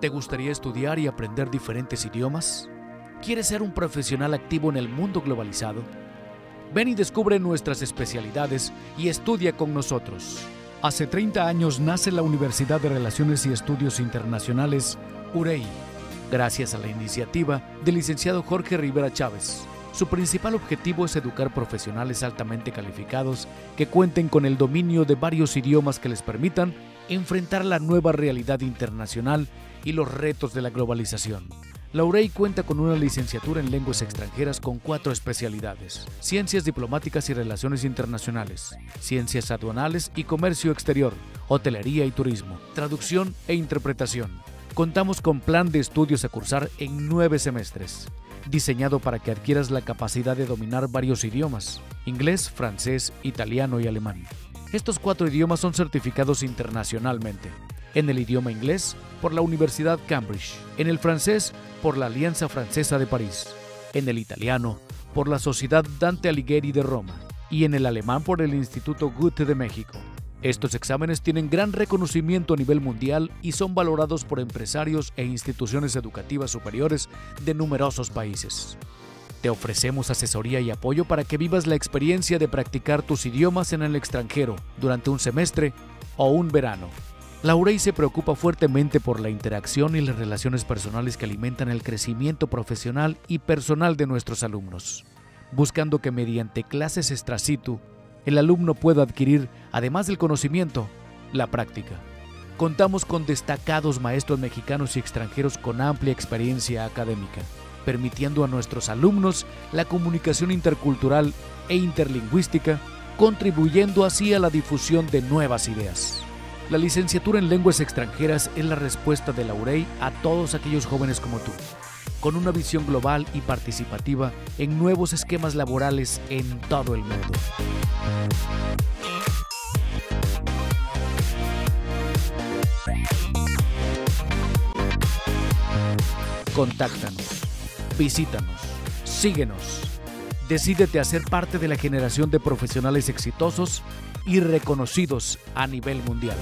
¿Te gustaría estudiar y aprender diferentes idiomas? ¿Quieres ser un profesional activo en el mundo globalizado? Ven y descubre nuestras especialidades y estudia con nosotros. Hace 30 años nace la Universidad de Relaciones y Estudios Internacionales, UREI, gracias a la iniciativa del licenciado Jorge Rivera Chávez. Su principal objetivo es educar profesionales altamente calificados que cuenten con el dominio de varios idiomas que les permitan enfrentar la nueva realidad internacional y los retos de la globalización. La UREI cuenta con una licenciatura en lenguas extranjeras con cuatro especialidades: Ciencias Diplomáticas y Relaciones Internacionales, Ciencias Aduanales y Comercio Exterior, Hotelería y Turismo, Traducción e Interpretación. Contamos con plan de estudios a cursar en nueve semestres, diseñado para que adquieras la capacidad de dominar varios idiomas: inglés, francés, italiano y alemán. Estos cuatro idiomas son certificados internacionalmente. En el idioma inglés, por la Universidad Cambridge. En el francés, por la Alianza Francesa de París. En el italiano, por la Sociedad Dante Alighieri de Roma. Y en el alemán, por el Instituto Goethe de México. Estos exámenes tienen gran reconocimiento a nivel mundial y son valorados por empresarios e instituciones educativas superiores de numerosos países. Ofrecemos asesoría y apoyo para que vivas la experiencia de practicar tus idiomas en el extranjero durante un semestre o un verano. La UREI se preocupa fuertemente por la interacción y las relaciones personales que alimentan el crecimiento profesional y personal de nuestros alumnos, buscando que mediante clases extra situ el alumno pueda adquirir, además del conocimiento, la práctica. Contamos con destacados maestros mexicanos y extranjeros con amplia experiencia académica permitiendo a nuestros alumnos la comunicación intercultural e interlingüística, contribuyendo así a la difusión de nuevas ideas. La licenciatura en lenguas extranjeras es la respuesta de la UREI a todos aquellos jóvenes como tú, con una visión global y participativa en nuevos esquemas laborales en todo el mundo. Contáctanos Visítanos, síguenos. Decídete a ser parte de la generación de profesionales exitosos y reconocidos a nivel mundial.